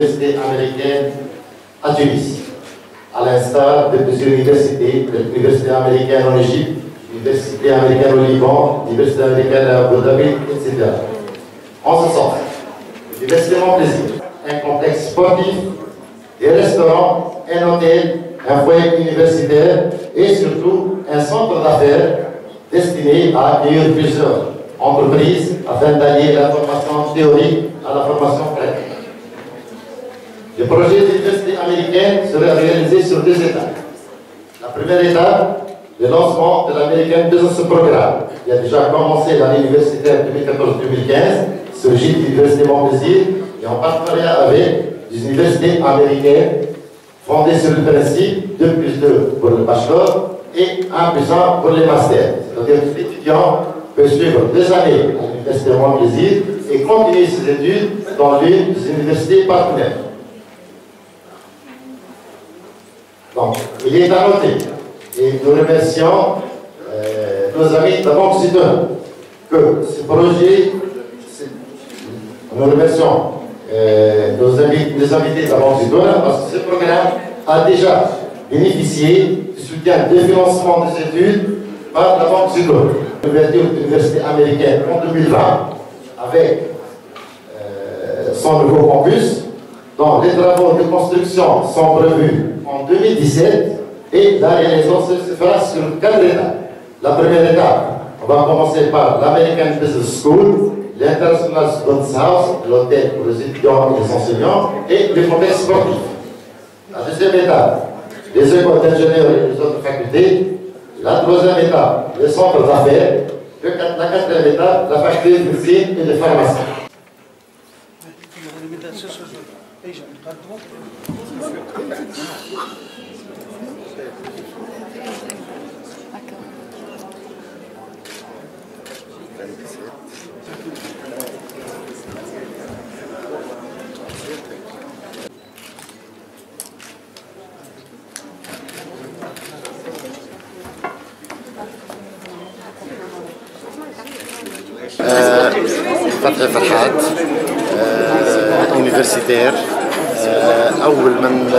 l'université américaine à Tunis, à l'instar de plusieurs universités, l'université américaine en Égypte, l'université américaine au Liban, l'université américaine à Abu Dhabi, etc. En ce sens, l'université Plaisir, un complexe sportif, des restaurants, un hôtel, un foyer universitaire et surtout un centre d'affaires destiné à accueillir plusieurs entreprises afin d'allier la formation théorique à la formation pratique. Le projet d'université américaine serait réalisé sur deux étapes. La première étape, le lancement de l'American Business Programme, qui a déjà commencé l'année universitaire 2014-2015 sur de l'Université Montplaisir et en partenariat avec les universités américaines fondées sur le principe 2 plus 2 pour le bachelor et 1 plus 1 pour les masters. C'est-à-dire que l'étudiant peut suivre deux années à l'Université Montplaisir et continuer ses études dans l'une des universités partenaires. Il est à noter, et nous remercions euh, nos amis de Banque Citoyenne, que ce projet, nous remercions euh, nos, amis, nos invités de la Banque Citoyenne parce que ce programme a déjà bénéficié du soutien de financement des études par la Banque Citoyenne. L'ouverture de l'université américaine en 2020 avec euh, son nouveau campus, dont les travaux de construction sont prévus 2017 et la réalisation se fera sur quatre étapes. La première étape, on va commencer par l'American Business School, l'International Students House, l'hôtel pour les étudiants et les enseignants, et le complexe sportif. La deuxième étape, les écoles d'ingénieurs et les autres facultés. La troisième étape, les centres d'affaires. La quatrième étape, la faculté de médecine et de pharmacie. فتحي فرحات universitaire أول من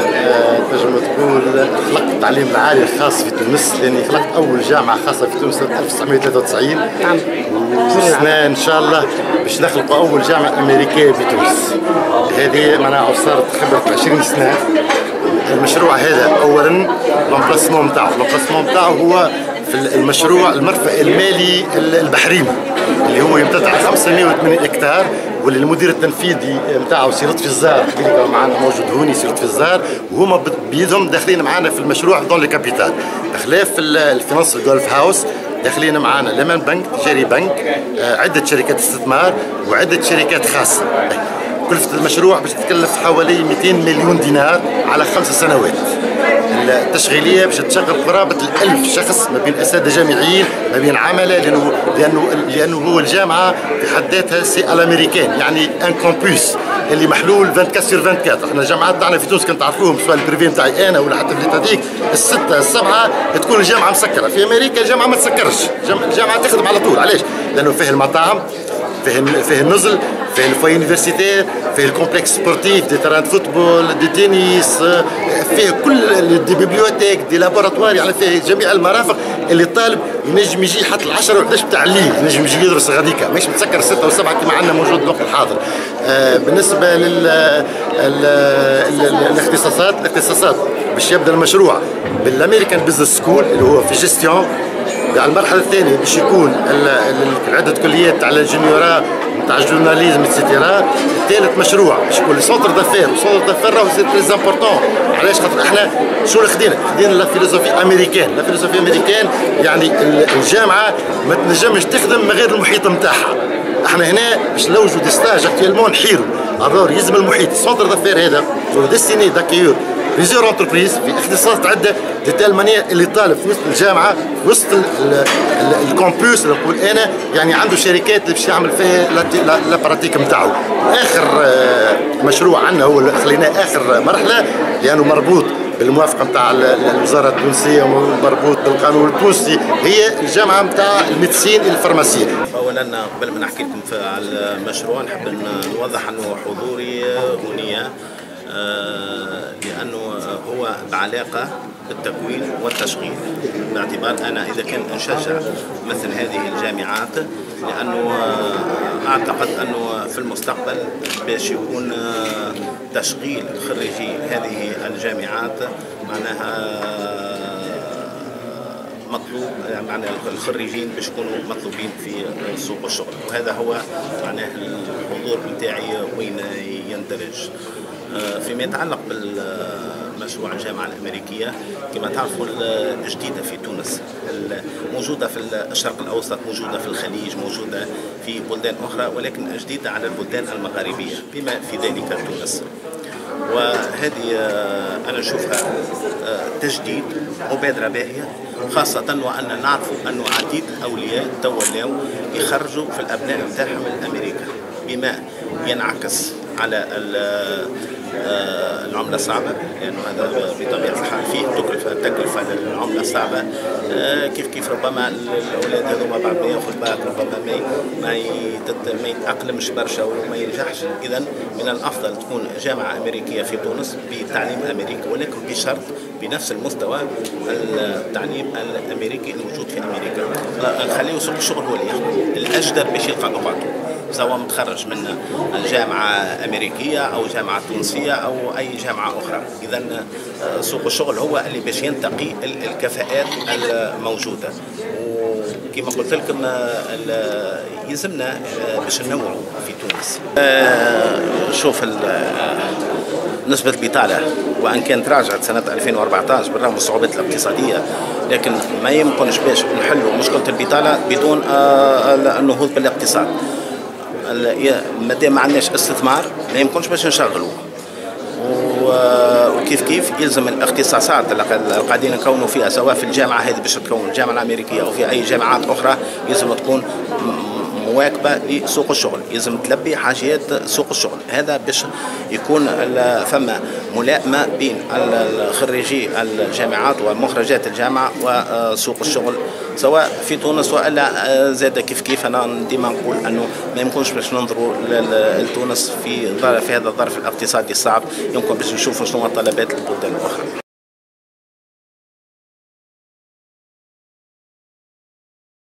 تنجم تقول خلقت التعليم العالي الخاص في تونس لأني خلقت أول جامعة خاصة في تونس سنه 1993 نعم. وسنة إن شاء الله باش نخلق أول جامعة أمريكية في تونس. هذه معناها صارت خبره 20 سنة. المشروع هذا اولا l'emplacement نتاعو l'emplacement نتاعو هو في المشروع المرفأ المالي البحريني اللي هو يمتد على 580 هكتار واللي المدير التنفيذي نتاعو سي لطفي الزار معنا موجود هوني سي لطفي الزار وهما بيدهم داخلين معنا في المشروع dans le capital بخلاف ال Finance Gulf House داخلين معنا لمان بنك التجاري بنك عدة شركات استثمار وعدة شركات خاصة. كلفة المشروع باش تتكلف حوالي 200 مليون دينار على خمس سنوات. التشغيلية باش تشغل قرابة الألف شخص ما بين أساتذة جامعيين ما بين عمله لأنه لأنه لأنه هو الجامعة في حد ذاتها سي الامريكان يعني un campus اللي محلول 24 sur 24 إحنا الجامعات تاعنا في تونس كنت تعرفوهم سواء ال privé نتاعي أنا ولا حتى في هذيك الستة السبعة تكون الجامعة مسكرة. في أمريكا الجامعة ما تسكرش. الجامعة تخدم على طول. علاش؟ لأنه فيه المطاعم فيه فيه النزل فيه ال foyer universitaire فيه ال complexe sportif des terrains football des tennis فيه كل des bibliothèques des laboratoires يعني فيه جميع المرافق اللي الطالب ينجم يجي حتى ال 10 و 11 تاع الليل ينجم يجي يدرس غاديكا. مش متسكر 6 و7 كما عندنا موجود الوقت الحاضر. آه بالنسبة لل الاختصاصات الاختصاصات باش يبدأ المشروع بال American Business School اللي هو في جيستيون على المرحلة الثانية باش يكون عده كليات تاع ال ingéniorat ال journalisme et cetera الثالث مشروع باش يكون centre d'affaires و centre d'affaires راهو c'est très important علاش؟ خاطر إحنا شو اللي خدينا؟ خدينا la philosophie américaine la philosophie américaine يعني الجامعة ما تنجمش تخدم من غير المحيط نتاعها. إحنا هنا باش نلوجوا des stages actuellement نحيروا. alors يلزم المحيط. ال centre d'affaires هذا destiné d'accueillir plusieurs entreprises في de telle manière اللي طالب في وسط الجامعة وسط ال campus اللي نقول أنا يعني عنده شركات اللي باش يعمل فيها la pratique نتاعو آخر مشروع عندنا هو خليناه آخر مرحلة لأنه مربوط بالموافقة نتاع الوزارة التونسية ومربوط بالقانون التونسي هي الجامعة نتاع ال médecine ال pharmacie. اولا قبل ما نحكي لكم على المشروع نحب نوضح أنه حضوري هنا هو بعلاقة بالتكوين والتشغيل. باعتبار أنا إذا كان نشجع مثل هذه الجامعات لأنه أعتقد أنه في المستقبل باش يكون تشغيل خريجي هذه الجامعات معناها مطلوب معنى الخريجين باش يكونوا مطلوبين في سوق الشغل وهذا هو معناه الحضور بتاعي وين يندرج. فيما يتعلق بالمشروع الجامعة الأمريكية كما تعرفوا الجديدة في تونس موجودة في الشرق الأوسط موجودة في الخليج موجودة في بلدان أخرى ولكن جديدة على البلدان المغاربية بما في ذلك تونس. وهذه أنا أشوفها تجديد مبادرة باهية خاصة وأن نعرف أنه عديد الأولياء تولاو يخرجوا في الأبناء نتاعهم لأمريكا بما ينعكس على العملة الصعبة لأنه هذا بطبيعة الحال فيه تكلفة تكلفة للعملة الصعبة. كيف كيف ربما الأولاد هذوما بعد ما ياخذ باك ربما ما ما يتأقلمش برشا وما ينجحش. إذا من الأفضل تكون جامعة أمريكية في تونس بتعليم أمريكي ولكن بشرط بنفس المستوى التعليم الأمريكي الموجود في أمريكا. نخليه سوق الشغل هو اللي يخدم الأجدر باش يلقى نقاطه سواء متخرج من الجامعة أمريكية أو جامعة تونسية أو أي جامعة أخرى. إذا سوق الشغل هو اللي باش ينتقي الكفاءات الموجودة. وكما قلت لكم يلزمنا باش ننوعوا في تونس. شوف نسبة البطالة وأن كانت راجعت سنة 2014 بالرغم من الصعوبات الاقتصادية لكن ما يمكنش باش نحلوا مشكلة البطالة بدون النهوض بالاقتصاد. مادام ما عندناش استثمار ما يمكنش باش نشغلوا وكيف كيف؟ يلزم الاختصاصات اللي قاعدين نكونوا فيها سواء في الجامعة هذه باش تكون الجامعة الامريكيه أو في أي جامعات أخرى يلزم تكون مواكبة لسوق الشغل. يلزم تلبي حاجيات سوق الشغل. هذا باش يكون ثم ملائمة بين خريجي الجامعات ومخرجات الجامعة وسوق الشغل سواء في تونس والا زاد كيف كيف. أنا ديما نقول أنه ما يمكنش باش ننظروا لتونس في في هذا الظرف الاقتصادي الصعب. يمكن باش نشوفوا شنو الطلبات البلدان الأخرى.